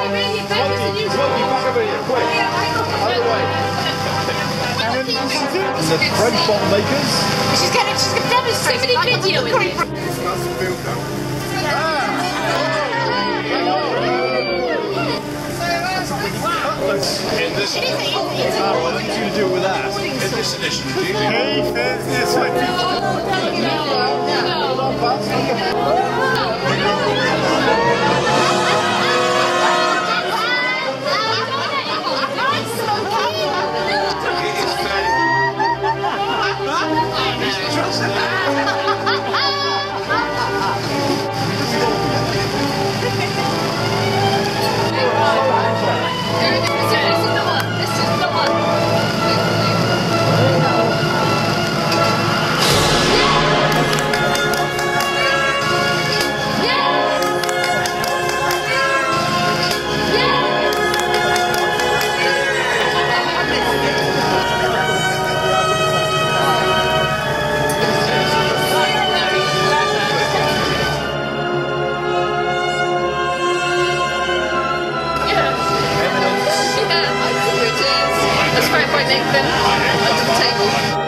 Smokey, Smokey, back over here, quick. Other way. The French bottle makers. She's getting, she's getting demonstrating video with it. In this, It is, it is, it's Oh, well, what you to do with that? in this edition, do you Yes, I do. That's very quite Nathan under the table.